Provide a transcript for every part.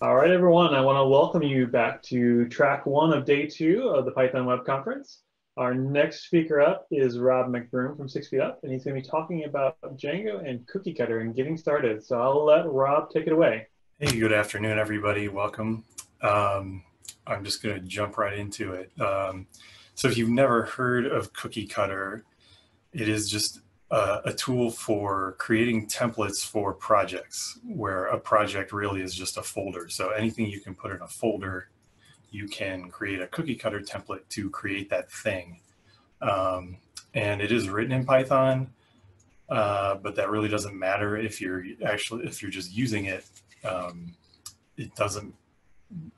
All right, everyone, I want to welcome you back to track one of day two of the Python Web Conference. Our next speaker up is Rob McBroom from Six Feet Up, and he's going to be talking about Django and Cookiecutter and getting started. So I'll let Rob take it away. Hey, good afternoon, everybody. Welcome. Um, I'm just going to jump right into it. Um, so if you've never heard of Cookiecutter, it is just uh, a tool for creating templates for projects where a project really is just a folder. So anything you can put in a folder, you can create a cookie cutter template to create that thing. Um, and it is written in Python, uh, but that really doesn't matter if you're actually, if you're just using it, um, it doesn't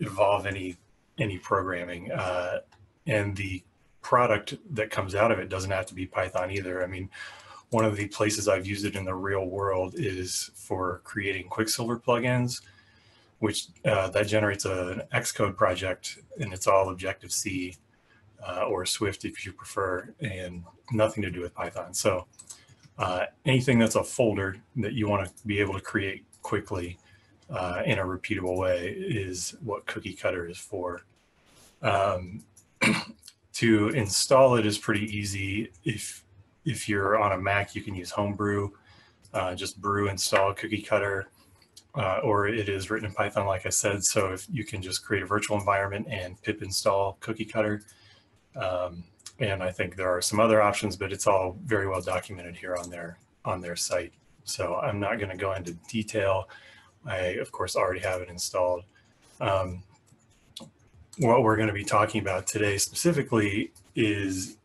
involve any, any programming. Uh, and the product that comes out of it doesn't have to be Python either. I mean, one of the places I've used it in the real world is for creating Quicksilver plugins, which uh, that generates a, an Xcode project and it's all Objective-C uh, or Swift if you prefer, and nothing to do with Python. So uh, anything that's a folder that you want to be able to create quickly uh, in a repeatable way is what Cookiecutter is for. Um, to install it is pretty easy. If if you're on a Mac, you can use Homebrew, uh, just brew install cookie cutter, uh, or it is written in Python, like I said. So if you can just create a virtual environment and pip install cookie cutter. Um, and I think there are some other options, but it's all very well documented here on their on their site. So I'm not going to go into detail. I, of course, already have it installed. Um, what we're going to be talking about today specifically is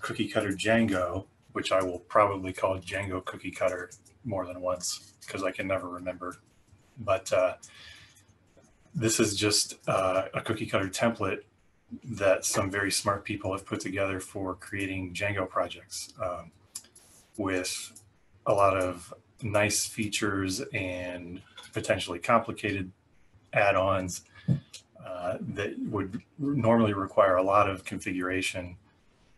cookie cutter Django which I will probably call Django cookie cutter more than once because I can never remember. But uh, this is just uh, a cookie cutter template that some very smart people have put together for creating Django projects um, with a lot of nice features and potentially complicated add-ons uh, that would normally require a lot of configuration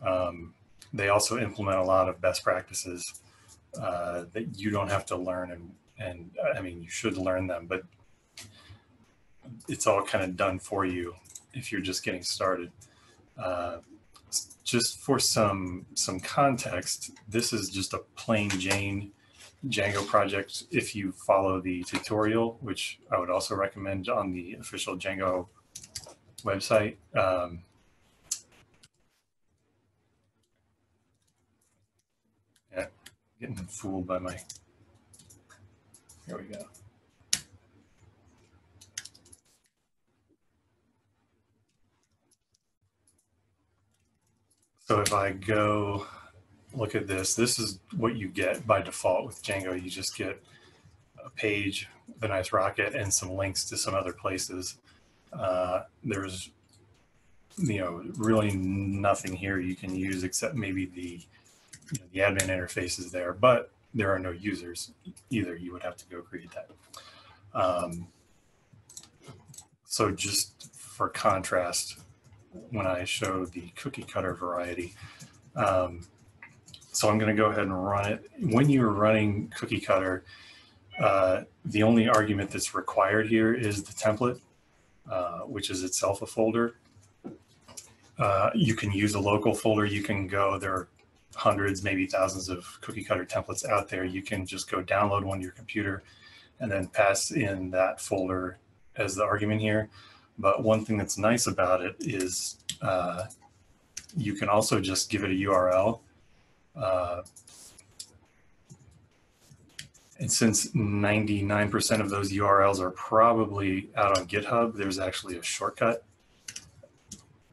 um, they also implement a lot of best practices uh, that you don't have to learn and and I mean you should learn them, but it's all kind of done for you if you're just getting started. Uh, just for some some context, this is just a plain Jane Django project. If you follow the tutorial, which I would also recommend on the official Django website, um, getting fooled by my, here we go. So if I go look at this, this is what you get by default with Django. You just get a page, the nice rocket, and some links to some other places. Uh, there's, you know, really nothing here you can use except maybe the you know, the admin interface is there, but there are no users either. You would have to go create that. Um, so just for contrast, when I show the cookie cutter variety, um, so I'm going to go ahead and run it. When you're running cookie cutter, uh, the only argument that's required here is the template, uh, which is itself a folder. Uh, you can use a local folder. You can go, there are hundreds, maybe thousands of cookie cutter templates out there, you can just go download one to your computer and then pass in that folder as the argument here. But one thing that's nice about it is uh, you can also just give it a URL. Uh, and since 99% of those URLs are probably out on GitHub, there's actually a shortcut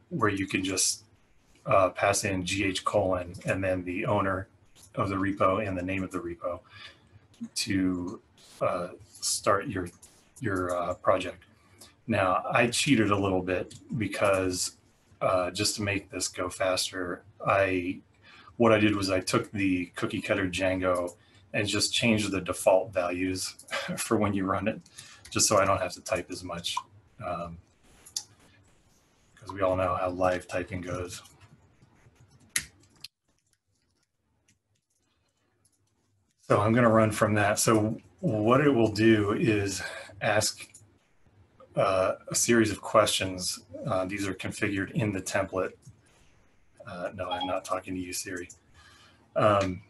where you can just uh, pass in GH colon and then the owner of the repo and the name of the repo to uh, start your your uh, project. Now I cheated a little bit because uh, just to make this go faster, I what I did was I took the cookie cutter Django and just changed the default values for when you run it, just so I don't have to type as much. Because um, we all know how live typing goes. So I'm going to run from that. So what it will do is ask uh, a series of questions. Uh, these are configured in the template. Uh, no, I'm not talking to you, Siri. Um,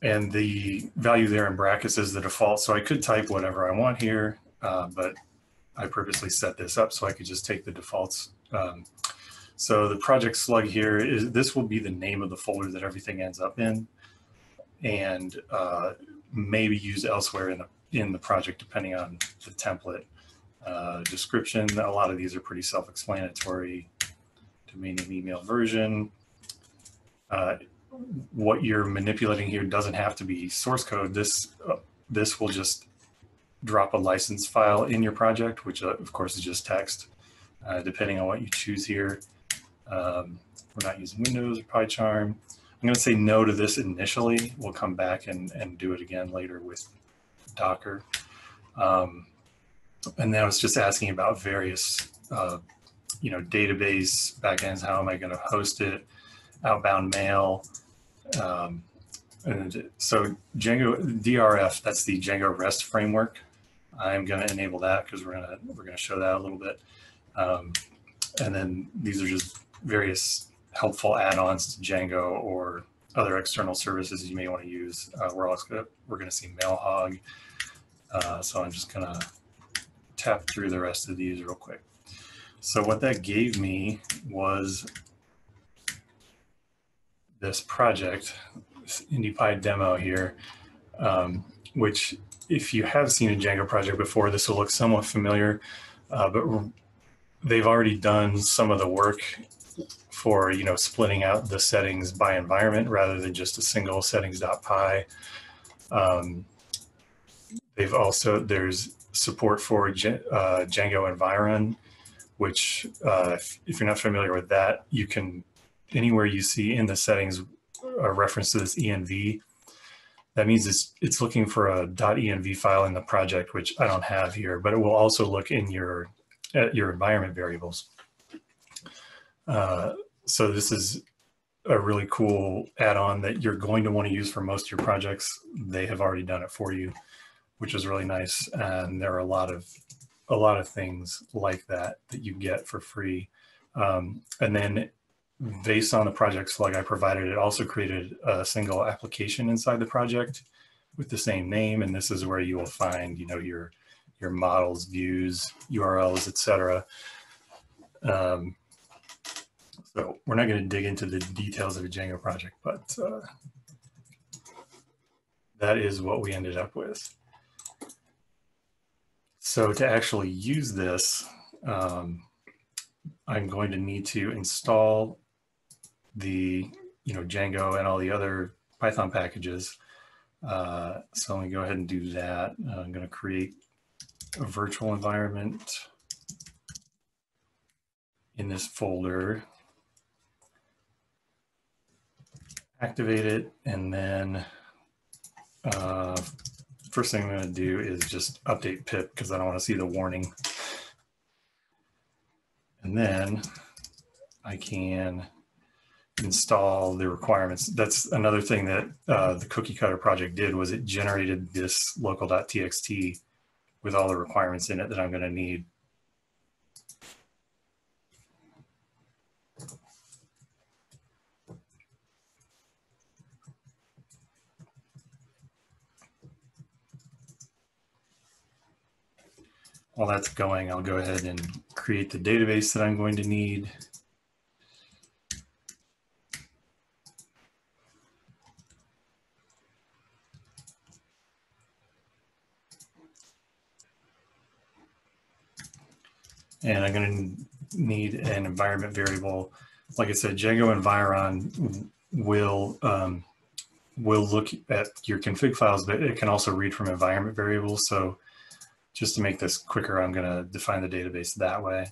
and the value there in brackets is the default. So I could type whatever I want here, uh, but I purposely set this up so I could just take the defaults. Um, so the project slug here is, this will be the name of the folder that everything ends up in and uh, maybe use elsewhere in the, in the project depending on the template. Uh, description, a lot of these are pretty self-explanatory. Domain name email version. Uh, what you're manipulating here doesn't have to be source code. This, uh, this will just drop a license file in your project, which uh, of course is just text, uh, depending on what you choose here. Um, we're not using Windows or PyCharm. I'm going to say no to this initially. We'll come back and, and do it again later with Docker. Um, and I was just asking about various, uh, you know, database backends. How am I going to host it? Outbound mail. Um, and so Django DRF, that's the Django REST framework. I'm going to enable that because we're going to we're going to show that a little bit. Um, and then these are just various helpful add-ons to Django or other external services you may want to use. Uh, we're also gonna, we're going to see Mailhog. Uh, so I'm just going to tap through the rest of these real quick. So what that gave me was this project, this IndyPy demo here, um, which if you have seen a Django project before, this will look somewhat familiar, uh, but they've already done some of the work for you know splitting out the settings by environment rather than just a single settings.py. Um, they've also there's support for uh, Django Environ, which uh, if, if, you're not familiar with that, you can anywhere you see in the settings a reference to this env. That means it's it's looking for a .env file in the project, which I don't have here, but it will also look in your at your environment variables. Uh, so this is a really cool add-on that you're going to want to use for most of your projects. They have already done it for you, which is really nice. And there are a lot of a lot of things like that that you get for free. Um, and then based on the project slug I provided, it also created a single application inside the project with the same name. And this is where you will find, you know, your your models, views, URLs, etc. Um, so we're not going to dig into the details of a Django project, but uh, that is what we ended up with. So to actually use this, um, I'm going to need to install the you know Django and all the other Python packages. Uh, so let me go ahead and do that. Uh, I'm going to create a virtual environment in this folder activate it, and then uh, first thing I'm going to do is just update pip because I don't want to see the warning. And then I can install the requirements. That's another thing that uh, the cookie cutter project did was it generated this local.txt with all the requirements in it that I'm going to need while that's going, I'll go ahead and create the database that I'm going to need. And I'm going to need an environment variable. Like I said, Django Environ will um, will look at your config files, but it can also read from environment variables. So just to make this quicker, I'm going to define the database that way.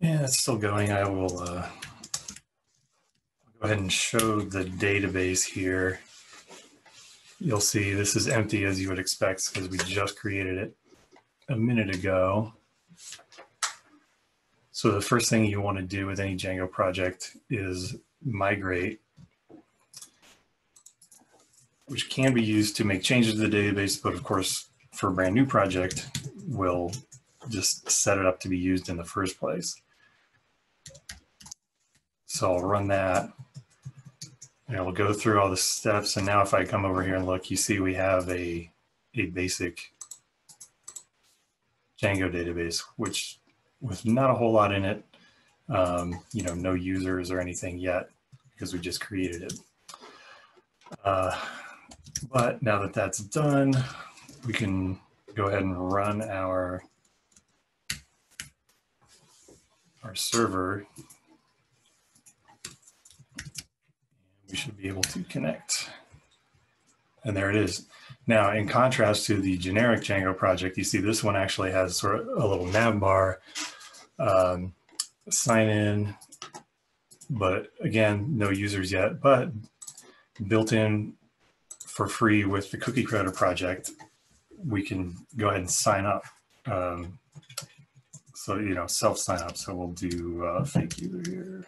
Yeah, it's still going. I will uh, go ahead and show the database here you'll see this is empty as you would expect because we just created it. a minute ago. So the first thing you want to do with any Django project is migrate, which can be used to make changes to the database, but of course, for a brand new project, we'll just set it up to be used in the first place. So I'll run that. And it'll go through all the steps. And now if I come over here and look, you see we have a, a basic Django database, which with not a whole lot in it, um, you know, no users or anything yet because we just created it. Uh, but now that that's done, we can go ahead and run our our server we should be able to connect. And there it is. Now, in contrast to the generic Django project, you see this one actually has sort of a little nav bar, um, sign in, but again, no users yet, but built in for free with the Cookiecutter project, we can go ahead and sign up. Um, so, you know, self sign up. So we'll do uh, fake user here.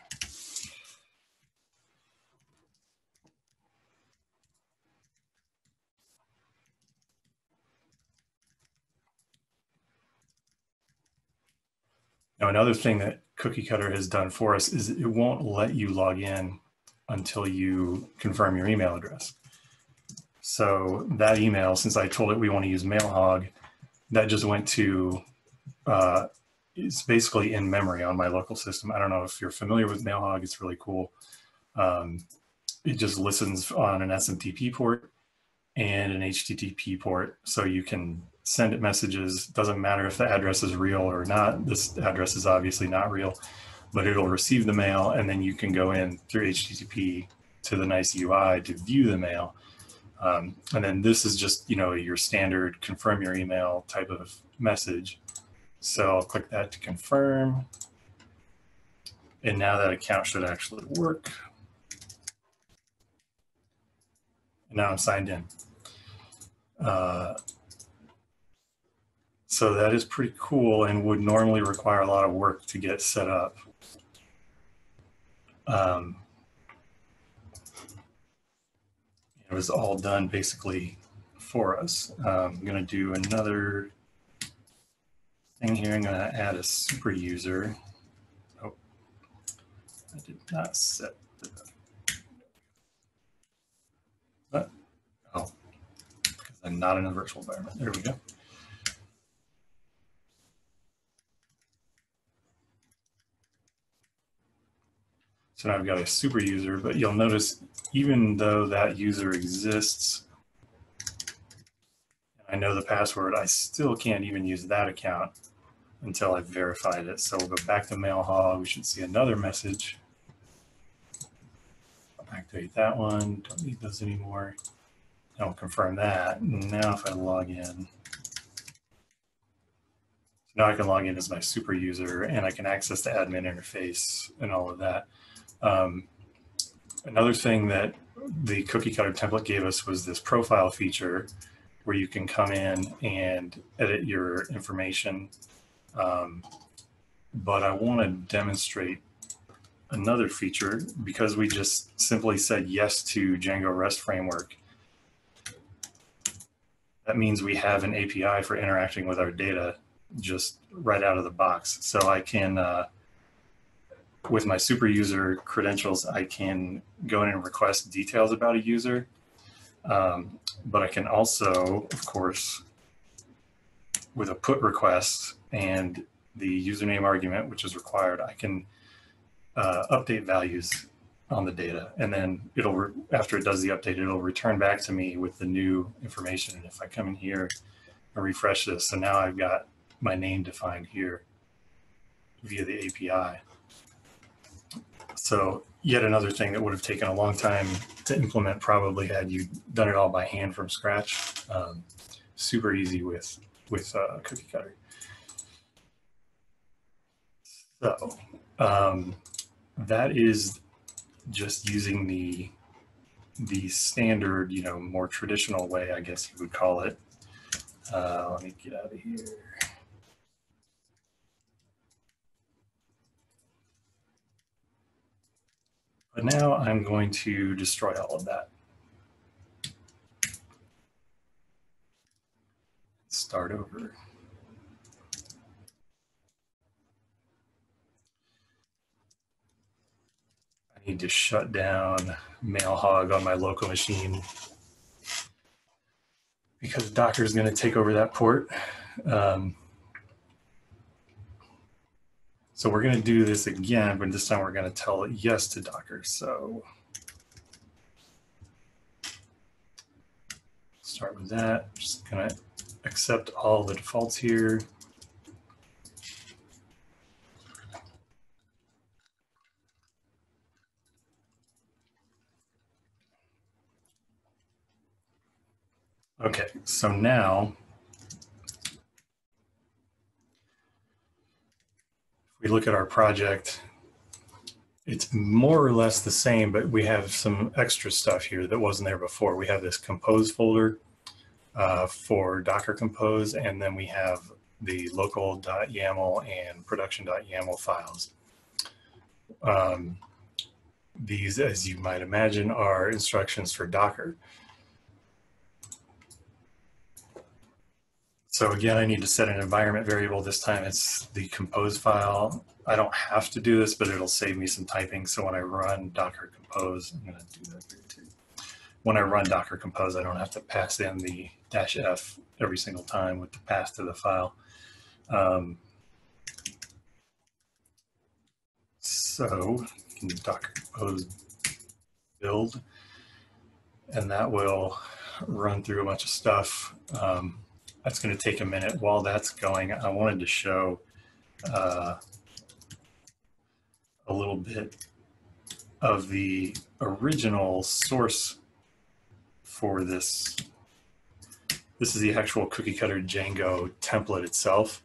Now, another thing that Cookiecutter has done for us is it won't let you log in until you confirm your email address. So that email, since I told it we want to use MailHog, that just went to, uh, it's basically in memory on my local system. I don't know if you're familiar with MailHog, it's really cool. Um, it just listens on an SMTP port and an HTTP port. So you can send it messages. Doesn't matter if the address is real or not. This address is obviously not real, but it'll receive the mail and then you can go in through HTTP to the nice UI to view the mail. Um, and then this is just, you know, your standard confirm your email type of message. So I'll click that to confirm. And now that account should actually work. And now I'm signed in. Uh, so that is pretty cool and would normally require a lot of work to get set up. Um, it was all done basically for us. Um, I'm going to do another thing here. I'm going to add a super user. Oh, I did not set the, but, oh, I'm not in a virtual environment. There we go. So now I've got a super user, but you'll notice even though that user exists, I know the password, I still can't even use that account until I've verified it. So we'll go back to MailHog. We should see another message. Activate that one. Don't need those anymore. I'll confirm that. Now if I log in, now I can log in as my super user and I can access the admin interface and all of that. Um, another thing that the cookie cutter template gave us was this profile feature where you can come in and edit your information. Um, but I want to demonstrate another feature because we just simply said yes to Django REST framework. That means we have an API for interacting with our data just right out of the box. So I can uh, with my super user credentials, I can go in and request details about a user. Um, but I can also, of course, with a put request and the username argument, which is required, I can uh, update values on the data. And then it'll, after it does the update, it'll return back to me with the new information. And if I come in here and refresh this, so now I've got my name defined here via the API. So yet another thing that would have taken a long time to implement probably had you done it all by hand from scratch. Um, super easy with, with uh, cookie cutter. So um, that is just using the the standard, you know, more traditional way, I guess you would call it. Uh, let me get out of here. But now I'm going to destroy all of that. Start over. I need to shut down MailHog on my local machine because Docker is going to take over that port. Um, so we're going to do this again, but this time we're going to tell it yes to Docker. So start with that. Just going to accept all the defaults here. Okay, so now if we look at our project, it's more or less the same, but we have some extra stuff here that wasn't there before. We have this compose folder uh, for Docker Compose, and then we have the local.yaml and production.yaml files. Um, these, as you might imagine, are instructions for Docker. So again, I need to set an environment variable. This time it's the compose file. I don't have to do this, but it'll save me some typing. So when I run docker compose, I'm going to do that here too. When I run docker compose, I don't have to pass in the dash f every single time with the path to the file. Um, so docker compose build, and that will run through a bunch of stuff. Um, that's going to take a minute. While that's going, I wanted to show uh, a little bit of the original source for this. This is the actual cookie cutter Django template itself.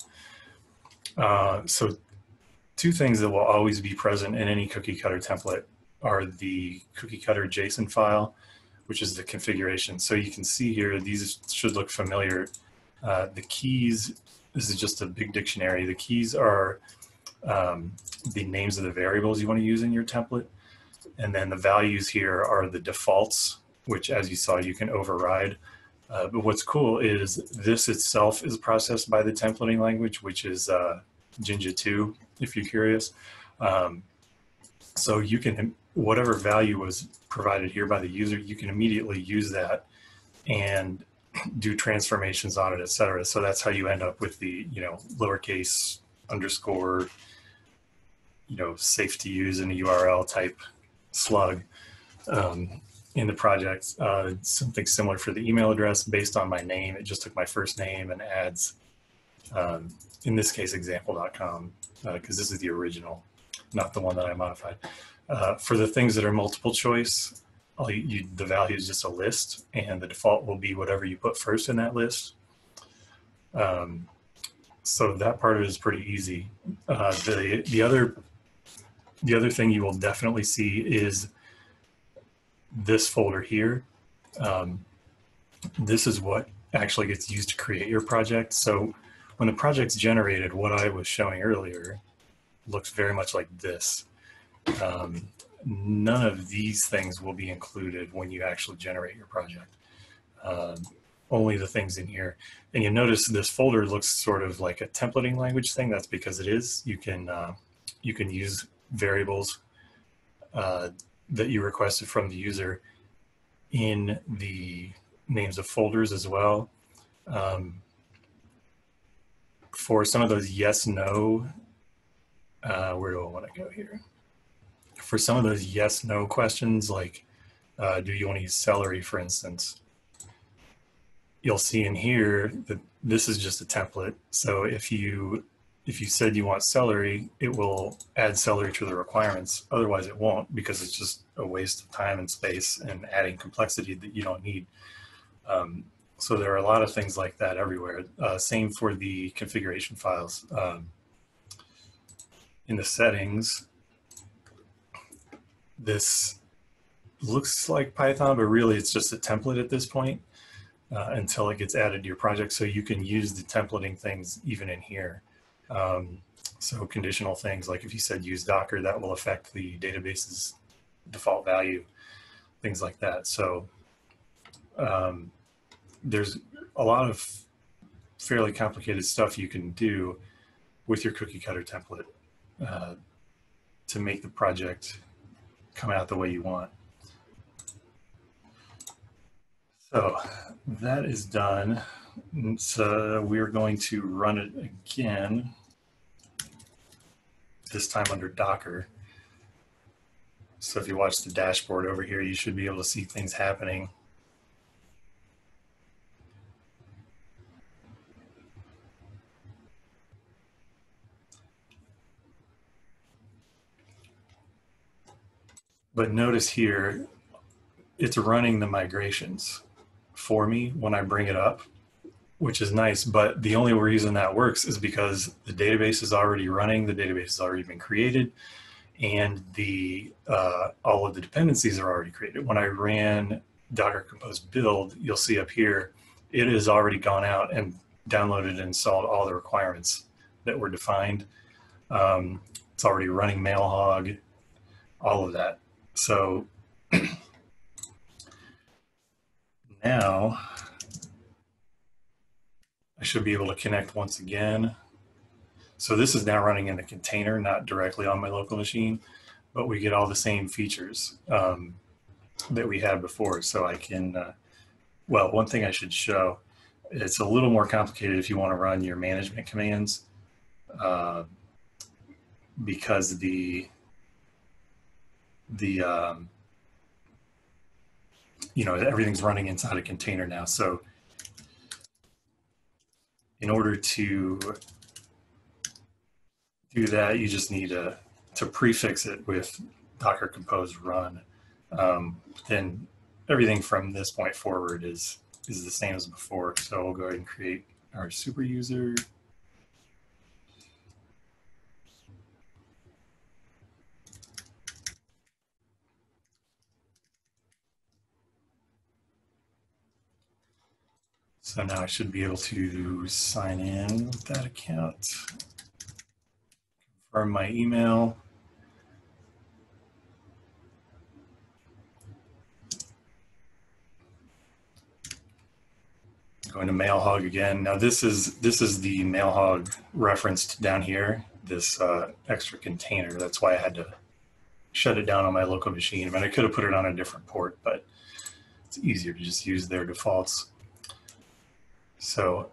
Uh, so two things that will always be present in any cookie cutter template are the cookie cutter JSON file, which is the configuration. So you can see here, these should look familiar uh, the keys, this is just a big dictionary. The keys are um, the names of the variables you want to use in your template. And then the values here are the defaults, which as you saw, you can override. Uh, but what's cool is this itself is processed by the templating language, which is uh, Jinja 2, if you're curious. Um, so you can, whatever value was provided here by the user, you can immediately use that and do transformations on it, et cetera. So that's how you end up with the, you know, lowercase underscore, you know, safe to use in a URL type slug um, in the project. Uh, something similar for the email address based on my name. It just took my first name and adds, um, in this case, example.com, because uh, this is the original, not the one that I modified. Uh, for the things that are multiple choice, all you, you, the value is just a list and the default will be whatever you put first in that list. Um, so that part is pretty easy. Uh, the, the other the other thing you will definitely see is this folder here. Um, this is what actually gets used to create your project. So when the project's generated, what I was showing earlier looks very much like this. Um, none of these things will be included when you actually generate your project. Um, only the things in here. And you notice this folder looks sort of like a templating language thing. That's because it is. You can uh, you can use variables uh, that you requested from the user in the names of folders as well. Um, for some of those yes, no, uh, where do I want to go here? For some of those yes no questions, like uh, do you want to use celery, for instance, you'll see in here that this is just a template. So if you if you said you want celery, it will add celery to the requirements. Otherwise, it won't because it's just a waste of time and space and adding complexity that you don't need. Um, so there are a lot of things like that everywhere. Uh, same for the configuration files. Um, in the settings, this looks like Python, but really it's just a template at this point uh, until it gets added to your project. So you can use the templating things even in here. Um, so conditional things like if you said use Docker, that will affect the databases default value, things like that. So um, there's a lot of fairly complicated stuff you can do with your cookie cutter template uh, to make the project come out the way you want. So that is done. So we're going to run it again, this time under Docker. So if you watch the dashboard over here, you should be able to see things happening. But notice here, it's running the migrations for me when I bring it up, which is nice. But the only reason that works is because the database is already running, the database has already been created, and the uh, all of the dependencies are already created. When I ran Docker Compose build, you'll see up here, it has already gone out and downloaded and installed all the requirements that were defined. Um, it's already running Mailhog, all of that. So now I should be able to connect once again. So this is now running in a container, not directly on my local machine, but we get all the same features um, that we had before. So I can, uh, well, one thing I should show, it's a little more complicated if you want to run your management commands uh, because the the um, you know everything's running inside a container now. So in order to do that you just need to to prefix it with docker compose run. Um, then everything from this point forward is is the same as before. So we'll go ahead and create our super user So now I should be able to sign in with that account, confirm my email. Going to Mailhog again. Now this is this is the Mailhog referenced down here, this uh, extra container. That's why I had to shut it down on my local machine. I mean, I could have put it on a different port, but it's easier to just use their defaults. So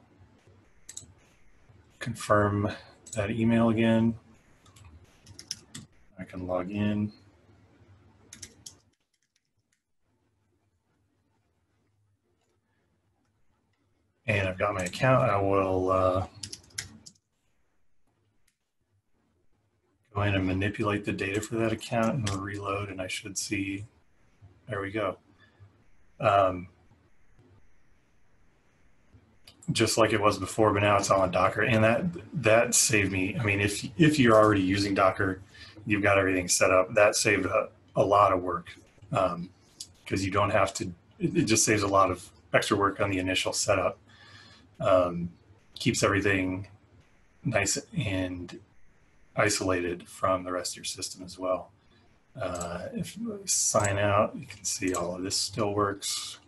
confirm that email again. I can log in. And I've got my account. I will uh, go in and manipulate the data for that account and reload and I should see, there we go. Um, just like it was before, but now it's all on Docker, and that that saved me. I mean, if if you're already using Docker, you've got everything set up. That saved a, a lot of work because um, you don't have to. It, just saves a lot of extra work on the initial setup. Um, keeps everything nice and isolated from the rest of your system as well. Uh, if you sign out, you can see all of this still works.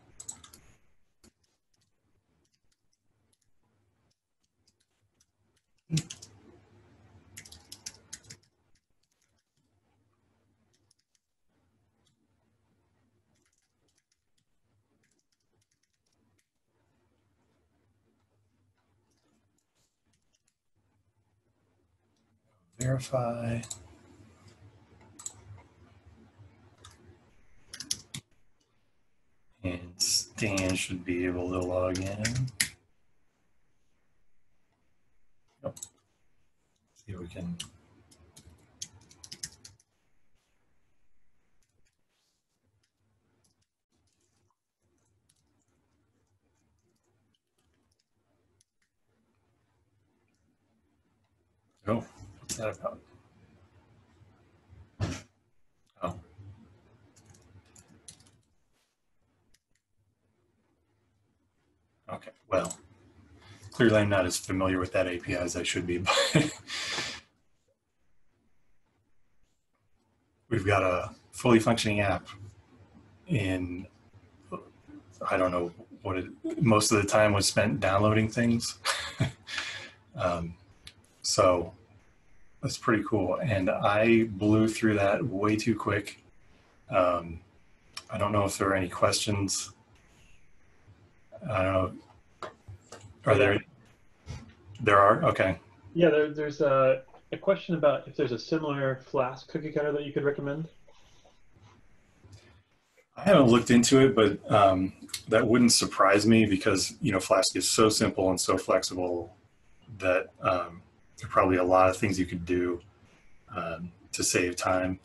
Verify. And Stan should be able to log in. See if we can. Oh, that about? Oh. Okay, well, clearly I'm not as familiar with that API as I should be, but we've got a fully functioning app in I don't know what it, most of the time was spent downloading things. um, so that's pretty cool. And I blew through that way too quick. Um, I don't know if there are any questions. I don't know. Are there? There are. Okay. Yeah, there, there's a, a question about if there's a similar Flask cookie cutter that you could recommend. I haven't looked into it, but um, that wouldn't surprise me because you know Flask is so simple and so flexible that um, there are probably a lot of things you could do um, to save time.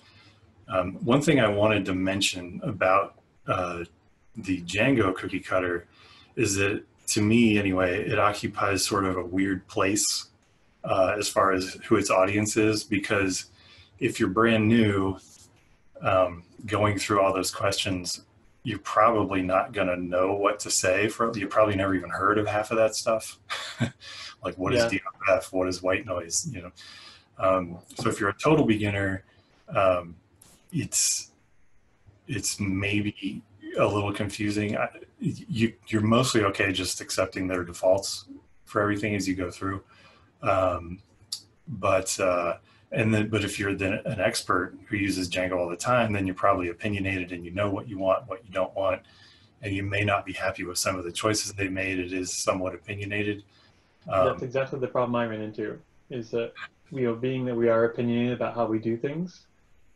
Um, one thing I wanted to mention about uh, the Django cookie cutter is that to me anyway, it occupies sort of a weird place uh, as far as who its audience is because if you're brand new um, going through all those questions, you're probably not going to know what to say. For you probably never even heard of half of that stuff, like what yeah. is what is WhiteNoise, you know. Um, so if you're a total beginner, um, it's it's maybe a little confusing. I, you you're mostly okay just accepting their defaults for everything as you go through, um, but uh, and then, but if you're then an expert who uses Django all the time, then you're probably opinionated and you know what you want, what you don't want, and you may not be happy with some of the choices they made. It is somewhat opinionated. Um, That's exactly the problem I ran into. Is that you know, being that we are opinionated about how we do things,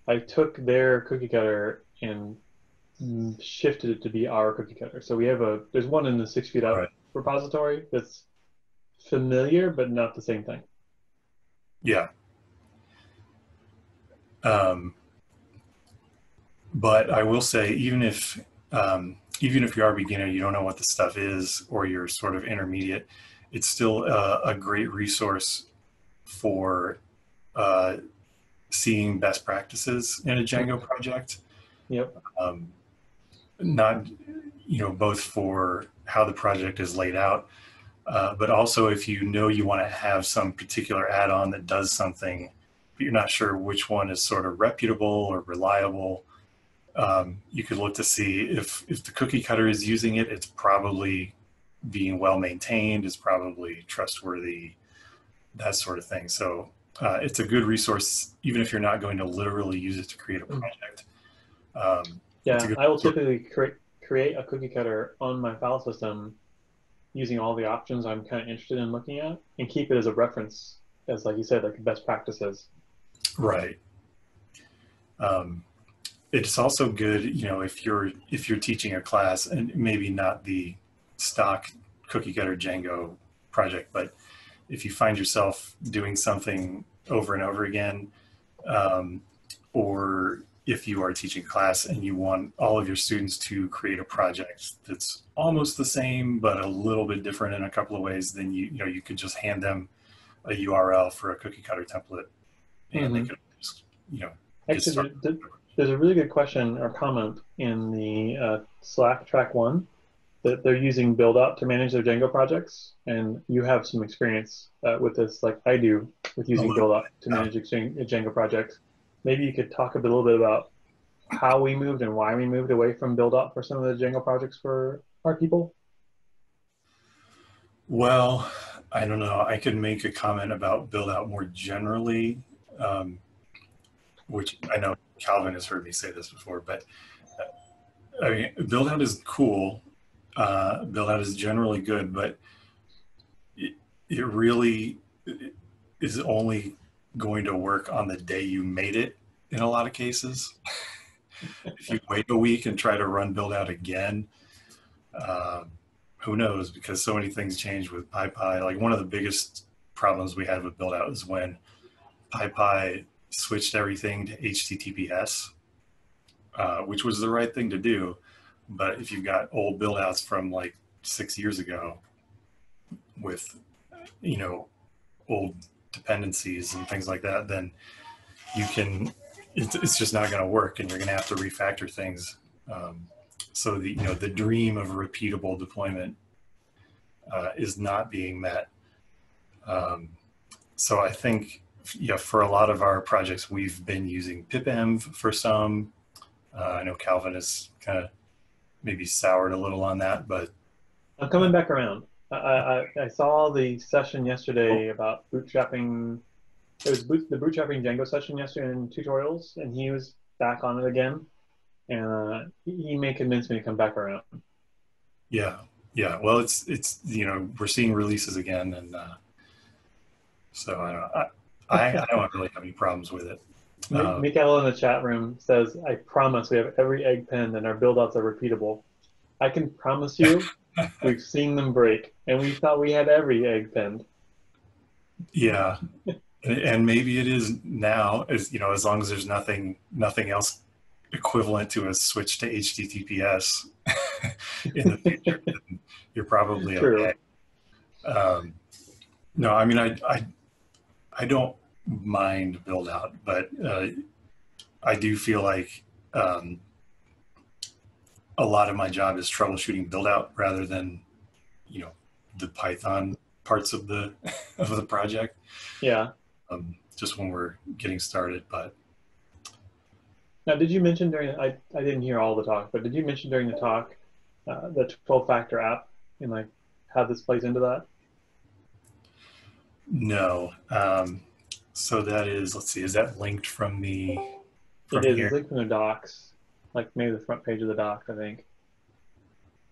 I took their cookie cutter and shifted it to be our cookie cutter. So we have a there's one in the six feet up right. repository that's familiar but not the same thing. Yeah, um, but I will say, even if um, even if you are a beginner, you don't know what the stuff is, or you're sort of intermediate, it's still a, a great resource for uh, seeing best practices in a Django project. Yep. Um, not, you know, both for how the project is laid out, uh, but also if you know you want to have some particular add-on that does something but you're not sure which one is sort of reputable or reliable, um, you could look to see if, if the cookie cutter is using it, it's probably being well maintained, it's probably trustworthy, that sort of thing. So uh, it's a good resource, even if you're not going to literally use it to create a hmm. project. Um, yeah, I will typically create create a cookie cutter on my file system using all the options I'm kind of interested in looking at and keep it as a reference as like you said, like best practices. Right. Um, it's also good, you know, if you're if you're teaching a class and maybe not the stock cookie cutter Django project, but if you find yourself doing something over and over again, um, or if you are teaching class and you want all of your students to create a project that's almost the same but a little bit different in a couple of ways, then you you know you could just hand them a URL for a cookie cutter template and mm-hmm. they could just, you know. Actually, there's a really good question or comment in the uh, Slack track one that they're using Buildout to manage their Django projects, and you have some experience uh, with this, like I do, with using Buildout to manage a Django project. Maybe you could talk a little bit about how we moved and why we moved away from Buildout for some of the Django projects for our people. Well, I don't know. I could make a comment about Buildout more generally um, which I know Calvin has heard me say this before, but uh, I mean, buildout is cool. Uh, buildout is generally good, but it, it really is only going to work on the day you made it in a lot of cases. if you wait a week and try to run buildout again, uh, who knows? Because so many things change with PyPI. Like one of the biggest problems we had with buildout is when PyPI switched everything to HTTPS, uh, which was the right thing to do. But if you've got old buildouts from like six years ago with, you know, old dependencies and things like that, then you can, it's, it's just not going to work and you're going to have to refactor things. Um, so the, you know, the dream of repeatable deployment uh, is not being met. Um, so I think yeah, for a lot of our projects, we've been using pipenv for some, Uh, I know Calvin has kind of maybe soured a little on that, but I'm coming back around. I, I, I saw the session yesterday about bootstrapping. It was boot, the bootstrapping Django session yesterday in tutorials, and he was back on it again. And uh, he, may convince me to come back around. yeah, yeah. Well, it's it's you know we're seeing releases again, and uh, so I don't I, I, I don't really have any problems with it. Um, Mikael in the chat room says, I promise we have every egg pinned and our buildouts are repeatable. I can promise you we've seen them break and we thought we had every egg pinned. Yeah, and, and maybe it is now. As you know, as long as there's nothing nothing else equivalent to a switch to HTTPS in the future, you're probably True. okay. Um, no, I mean, I, I I don't mind buildout, but uh, I do feel like um, a lot of my job is troubleshooting buildout rather than you know the Python parts of the of the project Yeah. um, just when we're getting started. But Now, did you mention during, I, I didn't hear all the talk, but did you mention during the talk uh, the 12 factor app and like how this plays into that? No, um, so that is let's see, is that linked from the from it is. here? Linked from the docs, like maybe the front page of the doc, I think.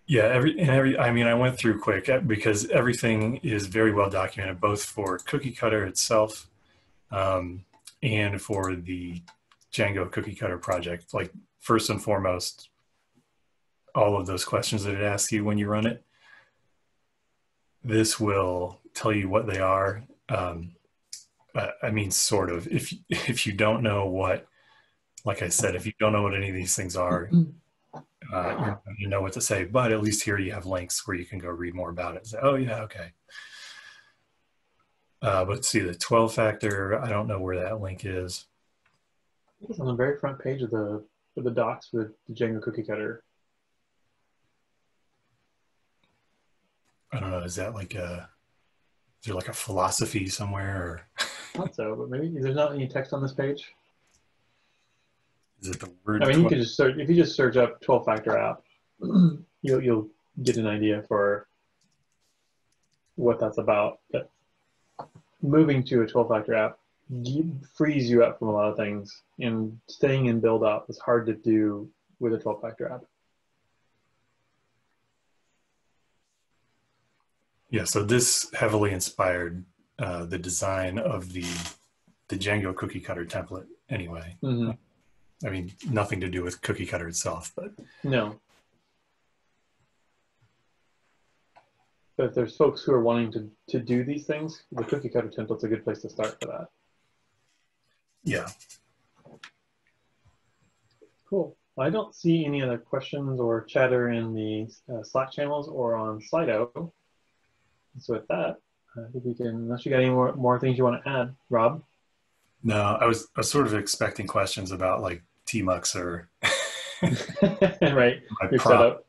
Yeah, every and every. I mean, I went through quick uh, because everything is very well documented, both for Cookiecutter itself um, and for the Django Cookiecutter project. Like first and foremost, all of those questions that it asks you when you run it. This will tell you what they are. Um, uh, I mean, sort of. If if you don't know what, like I said, if you don't know what any of these things are, uh, you're not going to know what to say. But at least here you have links where you can go read more about it. Say, oh yeah, okay. Uh, but see the 12 factor. I don't know where that link is. It's on the very front page of the of the docs with the Django Cookiecutter. I don't know. Is that like a is there like a philosophy somewhere, or Thought so, but maybe there's not any text on this page. is it the word? I mean, you 12? could just search if you just search up 12 factor app, you'll you'll get an idea for what that's about. But moving to a 12 factor app frees you up from a lot of things, and staying in build up is hard to do with a 12 factor app. Yeah, so this heavily inspired uh, the design of the the Django Cookiecutter template. Anyway, hmm I mean, nothing to do with Cookiecutter itself, but No. But if there's folks who are wanting to, to do these things, the Cookiecutter template's a good place to start for that. yeah, Cool. I don't see any other questions or chatter in the uh, Slack channels or on Slido. So with that, I think we can, unless you got any more, more things you want to add, Rob. no, I was I was sort of expecting questions about like Tmux or right, your prop, setup.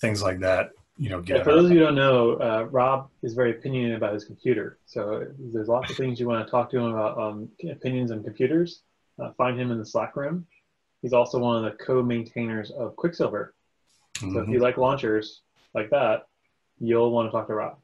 things like that. You know, Yeah, for those of you who don't know, uh, Rob is very opinionated about his computer. So there's lots of things you want to talk to him about um, opinions on computers. Uh, find him in the Slack room. He's also one of the co-maintainers of Quicksilver. So if Mhm. you like launchers like that, you'll want to talk to Rob.